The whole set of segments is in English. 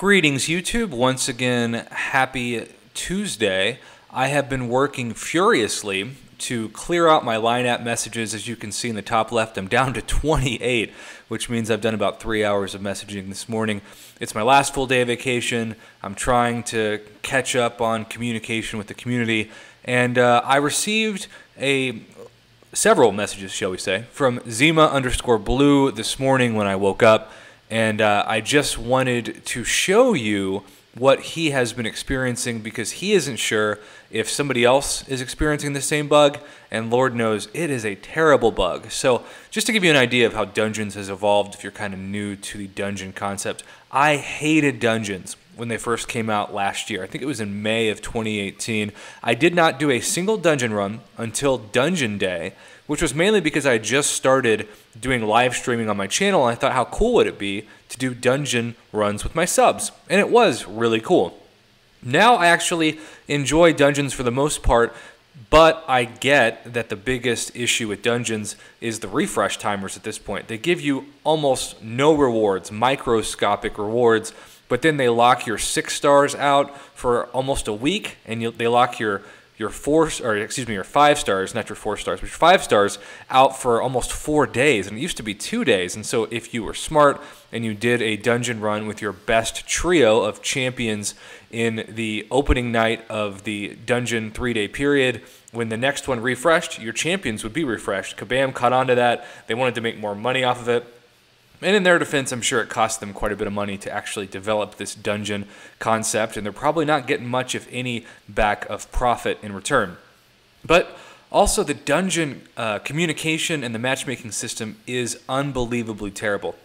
Greetings, YouTube. Once again, happy Tuesday. I have been working furiously to clear out my line app messages. As you can see in the top left, I'm down to 28, which means I've done about three hours of messaging this morning. It's my last full day of vacation. I'm trying to catch up on communication with the community, and uh, I received a several messages, shall we say, from Zima underscore blue this morning when I woke up and uh, I just wanted to show you what he has been experiencing because he isn't sure if somebody else is experiencing the same bug, and Lord knows it is a terrible bug. So, just to give you an idea of how Dungeons has evolved, if you're kind of new to the dungeon concept, I hated Dungeons when they first came out last year. I think it was in May of 2018. I did not do a single dungeon run until Dungeon Day, which was mainly because I just started doing live streaming on my channel and I thought how cool would it be to do dungeon runs with my subs. And it was really cool. Now I actually enjoy dungeons for the most part, but I get that the biggest issue with dungeons is the refresh timers at this point. They give you almost no rewards, microscopic rewards, but then they lock your six stars out for almost a week and you, they lock your your four or excuse me your five stars not your four stars but your five stars out for almost four days and it used to be two days and so if you were smart and you did a dungeon run with your best trio of champions in the opening night of the dungeon three day period when the next one refreshed your champions would be refreshed. Kabam caught on to that. They wanted to make more money off of it and in their defense, I'm sure it cost them quite a bit of money to actually develop this dungeon concept, and they're probably not getting much, if any, back of profit in return. But also, the dungeon uh, communication and the matchmaking system is unbelievably terrible.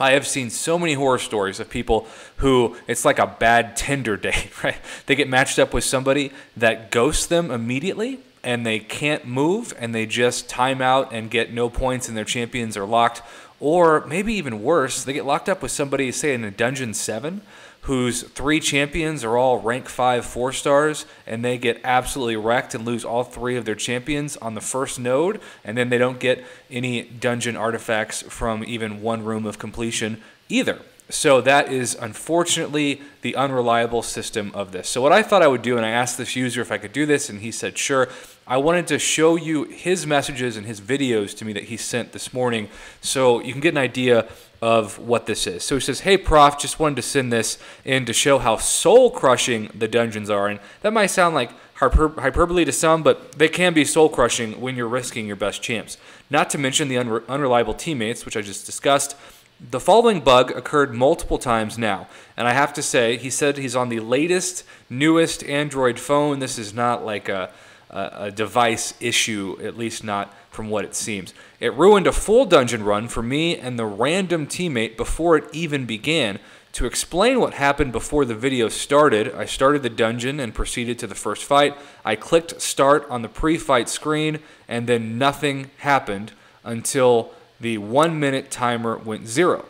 I have seen so many horror stories of people who it's like a bad Tinder date, right? They get matched up with somebody that ghosts them immediately and they can't move and they just time out and get no points and their champions are locked or maybe even worse, they get locked up with somebody, say, in a Dungeon 7, whose three champions are all rank 5 4 stars, and they get absolutely wrecked and lose all three of their champions on the first node, and then they don't get any dungeon artifacts from even one room of completion either. So that is unfortunately the unreliable system of this. So what I thought I would do, and I asked this user if I could do this, and he said sure. I wanted to show you his messages and his videos to me that he sent this morning so you can get an idea of what this is. So he says, Hey, Prof, just wanted to send this in to show how soul crushing the dungeons are. And that might sound like hyper- hyperbole to some, but they can be soul crushing when you're risking your best champs. Not to mention the unre- unreliable teammates, which I just discussed. The following bug occurred multiple times now, and I have to say, he said he's on the latest, newest Android phone. This is not like a a device issue, at least not from what it seems. It ruined a full dungeon run for me and the random teammate before it even began. To explain what happened before the video started, I started the dungeon and proceeded to the first fight. I clicked start on the pre fight screen, and then nothing happened until the one minute timer went zero.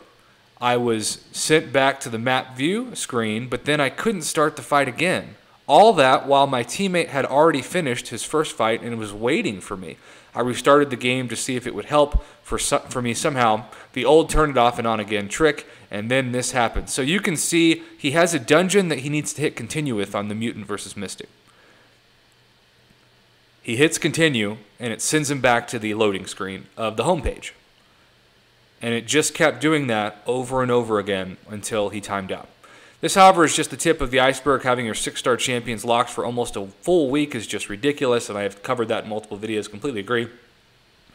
I was sent back to the map view screen, but then I couldn't start the fight again. All that while my teammate had already finished his first fight and was waiting for me. I restarted the game to see if it would help for, for me somehow. The old turn it off and on again trick, and then this happened. So you can see he has a dungeon that he needs to hit continue with on the Mutant versus Mystic. He hits continue, and it sends him back to the loading screen of the homepage. And it just kept doing that over and over again until he timed out. This, however, is just the tip of the iceberg. Having your six star champions locked for almost a full week is just ridiculous, and I have covered that in multiple videos. Completely agree.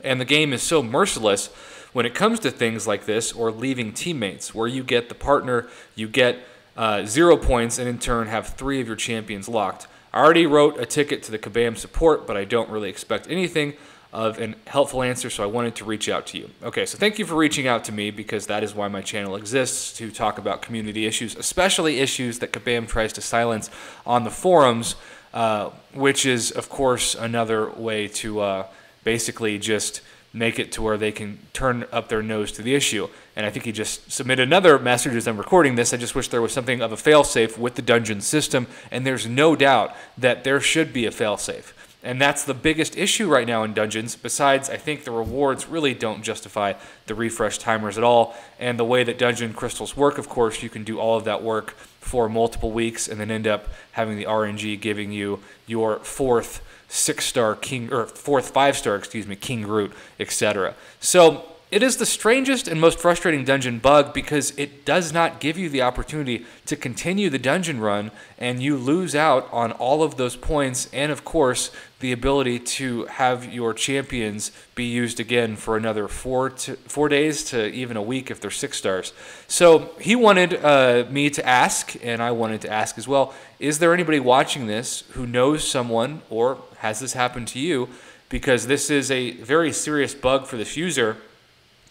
And the game is so merciless when it comes to things like this or leaving teammates, where you get the partner, you get uh, zero points, and in turn have three of your champions locked. I already wrote a ticket to the Kabam support, but I don't really expect anything of an helpful answer, so I wanted to reach out to you. Okay, so thank you for reaching out to me because that is why my channel exists to talk about community issues, especially issues that Kabam tries to silence on the forums, uh, which is, of course, another way to uh, basically just make it to where they can turn up their nose to the issue. And I think he just submitted another message as I'm recording this. I just wish there was something of a failsafe with the dungeon system, and there's no doubt that there should be a failsafe. And that's the biggest issue right now in dungeons. Besides, I think the rewards really don't justify the refresh timers at all. And the way that dungeon crystals work, of course, you can do all of that work for multiple weeks and then end up having the RNG giving you your fourth six star king or fourth five star, excuse me, king Groot, etc. So it is the strangest and most frustrating dungeon bug because it does not give you the opportunity to continue the dungeon run and you lose out on all of those points and, of course, the ability to have your champions be used again for another four, to, four days to even a week if they're six stars. So he wanted uh, me to ask, and I wanted to ask as well is there anybody watching this who knows someone or has this happened to you? Because this is a very serious bug for this user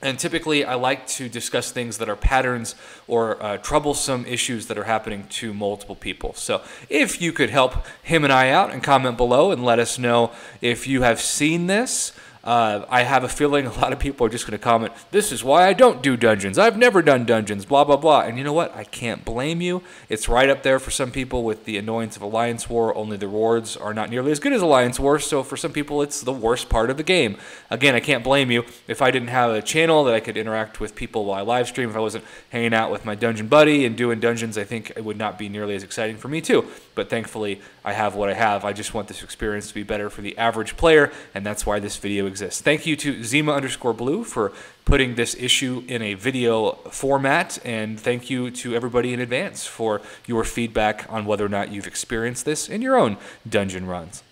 and typically, I like to discuss things that are patterns or uh, troublesome issues that are happening to multiple people. So, if you could help him and I out and comment below and let us know if you have seen this, uh, I have a feeling a lot of people are just going to comment, This is why I don't do dungeons. I've never done dungeons, blah, blah, blah. And you know what? I can't blame you. It's right up there for some people with the annoyance of Alliance War, only the rewards are not nearly as good as Alliance War. So for some people, it's the worst part of the game. Again, I can't blame you. If I didn't have a channel that I could interact with people while I live stream, if I wasn't hanging out with my dungeon buddy and doing dungeons, I think it would not be nearly as exciting for me, too. But thankfully, I have what I have. I just want this experience to be better for the average player, and that's why this video exists. Thank you to Zima underscore blue for putting this issue in a video format, and thank you to everybody in advance for your feedback on whether or not you've experienced this in your own dungeon runs.